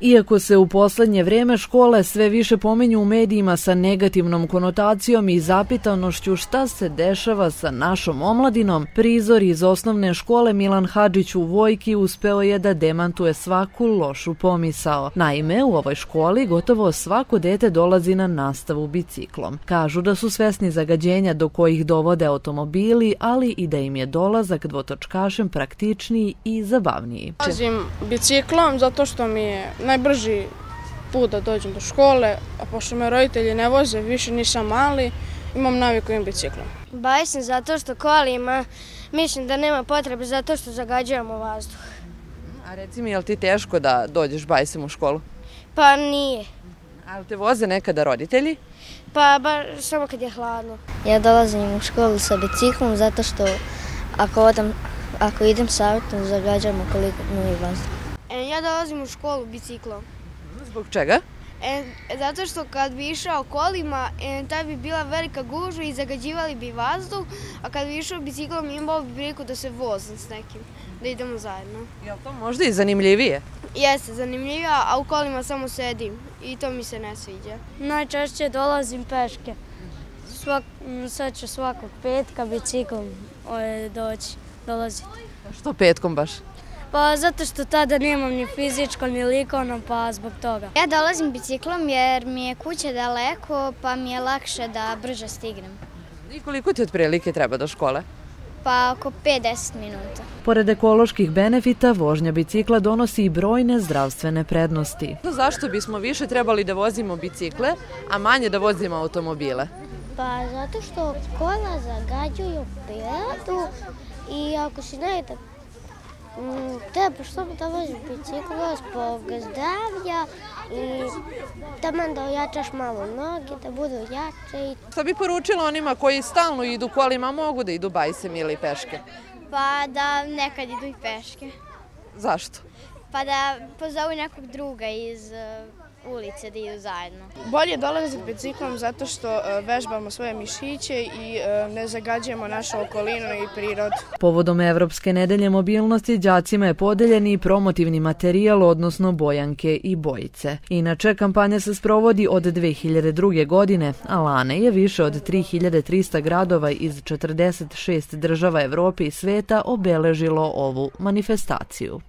Iako se u poslednje vreme škole sve više pominju u medijima sa negativnom konotacijom i zapitanošću šta se dešava sa našom omladinom, prizor iz osnovne škole Milan Hadžić u Vojki uspeo je da demantuje svaku lošu pomisao. Naime, u ovoj školi gotovo svako dete dolazi na nastavu biciklom. Kažu da su svesni zagađenja do kojih dovode automobili, ali i da im je dolazak dvotočkašem praktičniji i zabavniji. Dolazim biciklom zato što mi je najbrži put da dođem do škole, a pošto me roditelji ne voze, više nisam mali, imam naviku im biciklom. Baj sam zato što kolima, mislim da nema potrebe zato što zagađujemo vazduh. A reci mi, je li ti teško da dođeš bajsem u školu? Pa nije. A li te voze nekada roditelji? Pa bar samo kad je hladno. Ja dolazim u školu sa biciklom zato što ako, odam, ako idem sa autom zagađamo koliko mu je vazduh. E, ja dolazim u školu biciklom. Zbog čega? E, zato što kad bi išao kolima, e, taj bi bila velika gužva i zagađivali bi vazduh, a kad bi išao biciklom imao bi priliku da se vozim s nekim, da idemo zajedno. Je li to možda i zanimljivije? Jeste, zanimljivija, a u kolima samo sedim i to mi se ne sviđa. Najčešće dolazim peške. Svak, sad će svakog petka biciklom doći, dolaziti. Što petkom baš? Pa zato što tada nemam ni fizičko ni likovno, pa zbog toga. Ja dolazim biciklom jer mi je kuća daleko, pa mi je lakše da brže stignem. I koliko ti otprilike treba do škole? Pa oko 5-10 minuta. Pored ekoloških benefita, vožnja bicikla donosi i brojne zdravstvene prednosti. Zašto bismo više trebali da vozimo bicikle, a manje da vozimo automobile? Pa zato što kola zagađuju prirodu i ako si ne Treba što mi da voziš bicikla zbog zdravlja i da man da ojačaš malo noge, da budu jače. Šta bi poručila onima koji stalno idu kolima, mogu da idu bajsem ili peške? Pa da nekad idu i peške. Zašto? Pa da pozovu nekog druga iz ulice da idu zajedno. Bolje dolaziti biciklom zato što e, vežbamo svoje mišiće i e, ne zagađujemo našu okolinu i prirodu. Povodom Evropske nedelje mobilnosti, džacima je podeljen i promotivni materijal, odnosno bojanke i bojice. Inače, kampanja se sprovodi od 2002. godine, a Lane je više od 3300 gradova iz 46 država Evrope i sveta obeležilo ovu manifestaciju.